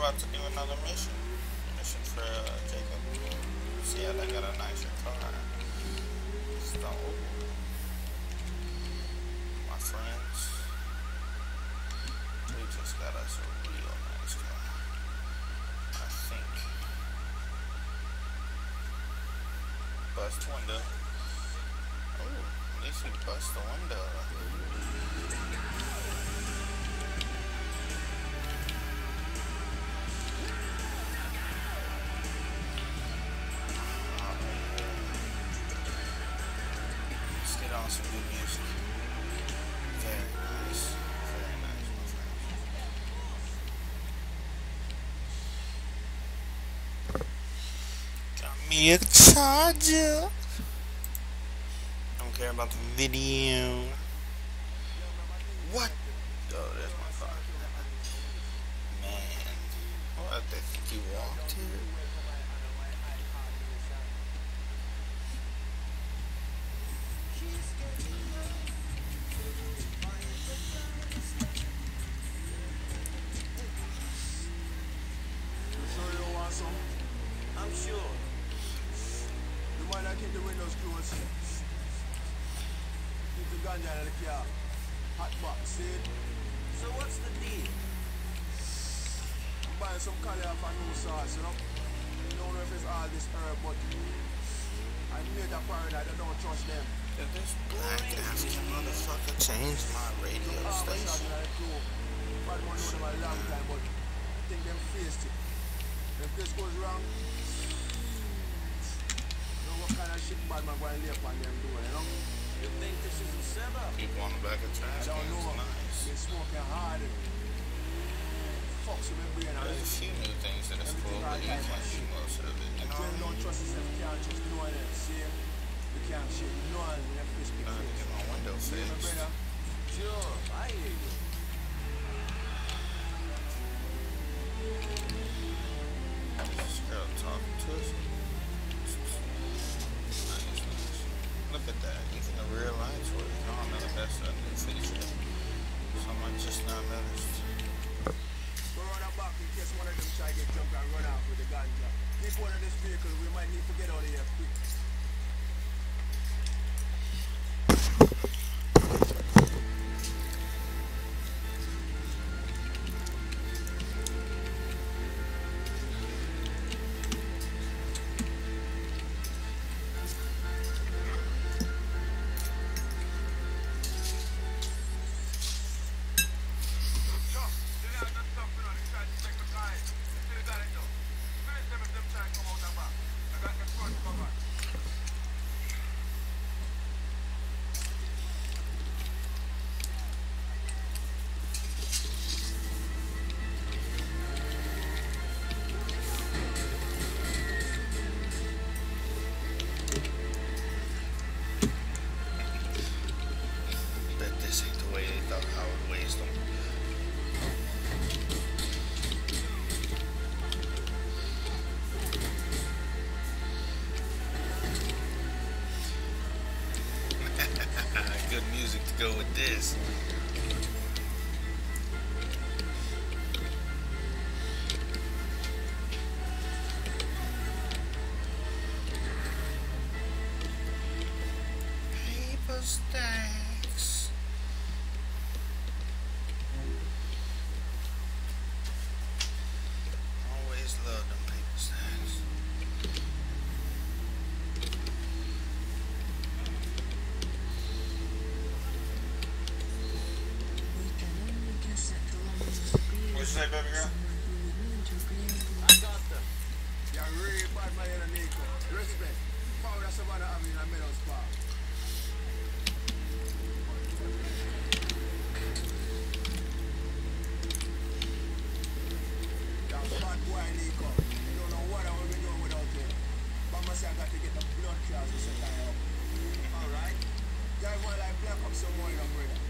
about to do another mission. Mission for uh, Jacob. See how they got a nicer car. So, my friends, they just got us a real nice car. I think. Bust window. Oh, at least we bust the window. Some music. Very nice. Very nice, my. Got me a charger. Don't care about the video. What? Oh, there's my car. Man. What? They you walked here? Hot box, see? So what's the deal? I'm buying some curry off a new sauce, you know? Don't know if it's all this herb, but I made a paranoid, I don't trust them. This black African motherfucker change my radio Ah, station? Bad a long time, but I think them faced it. If this goes wrong, you know what kind of shit bad man going to lay upon them you know? You think this is a setup? People on the back of I trash don't cans, know. nice. Been smoking hard and fucks with my There's a few new things that is cool, but you can't do most of it. You know don't trust yourself, you can't trust no one else. See? You can't shake no one in your face. I have to get my window fixed. Sure, I hear you. This girl talking to us. Look at that. Even the rear lights work. I don't know if that's a new feature. Someone just not noticed. Her back in case one of them try to get drunk and run off with the ganja. Keep one of this vehicle, we might need to get out of here quick. Bet Good music to go with this. You say, baby girl? I got them. Really bad Nico. Respect. Power that's about to in middle spot. Bad boy Nico. You don't know what I doing without you. I got to get the blood to. Alright? Like black up some more, young brother.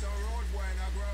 Gonna put road boy in the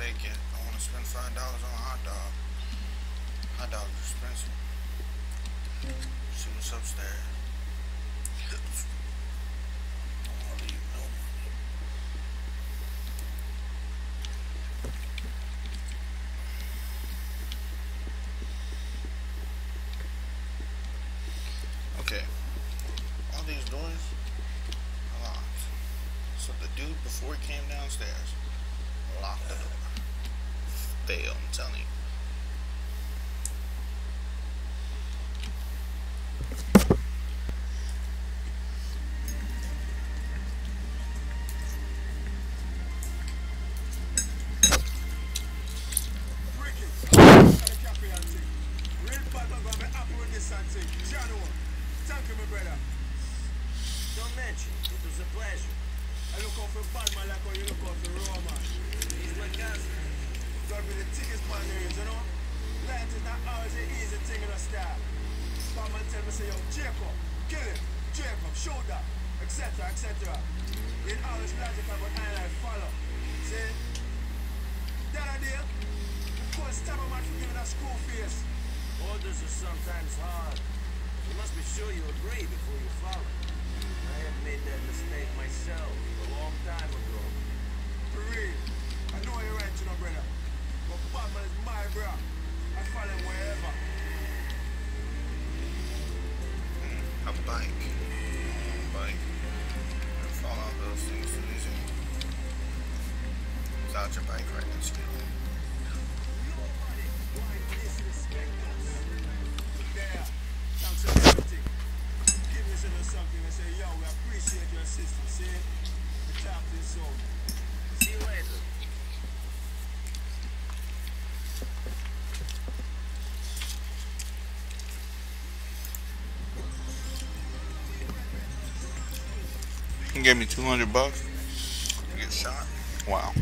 I want to spend five dollars on a hot dog. Hot dogs are expensive. See what's upstairs. Okay. All these doors are locked. So the dude before he came downstairs locked the door. Fail, I'm telling you. Don't mention. It was a pleasure. I look out for bad man like how you look out for Roman. My cousin. Gotta be the there is, you know? Light is not always an thing in a style. Bad man tell me, say, yo, Jacob, kill him, Jacob, shoot that, etc., etc. It always logical, but I like follow. See? That idea, go and stab a man for giving a screw face. Orders are sometimes hard. You must be sure you agree before you follow. I have made that mistake myself a long time ago. For. I know you're right, you know, brother. But Badman is my bro. I follow him wherever. Hmm, a bike. Bike. And fall off those things too easy. Without your bike right next to you. Nobody why disrespect us. There. Thanks for everything. Give us a something and say, yo, we appreciate your assistance, see? We talk to you Gave me 200 bucks to get shot. Wow.